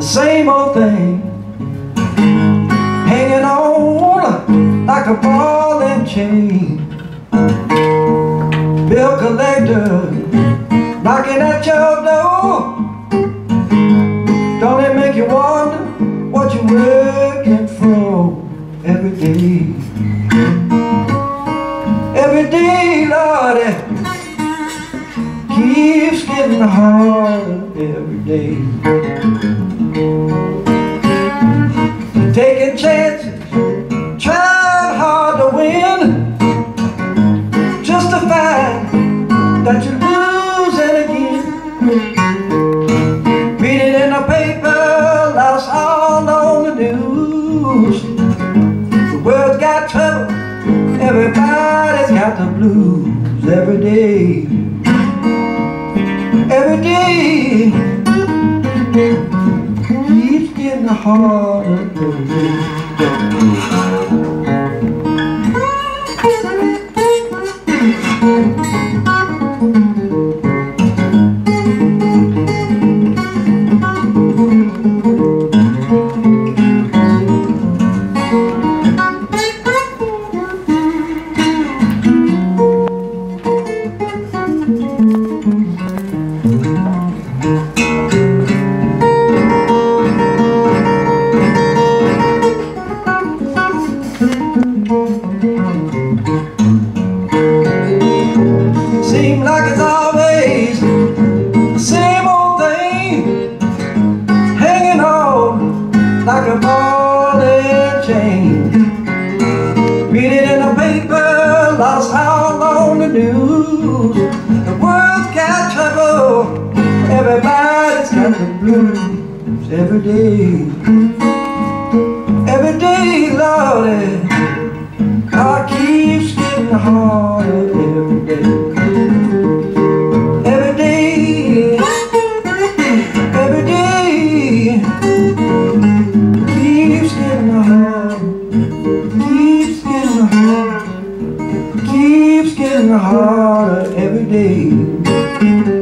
same old thing. Hanging on like a ball and chain. Bill collector knocking at your door. Don't it make you wonder what you're working for every day? Every day, Lord, it keeps getting harder every day that you're losing again. Read it in the paper, lost all on the news. The world's got trouble, everybody's got the blues every day. Every day. Keeps getting harder like a ball and chain Read it in the paper, lost all on the news. The world's got trouble, everybody's got the blues Every day, every day, Lordy God keeps getting harder keeps getting harder every day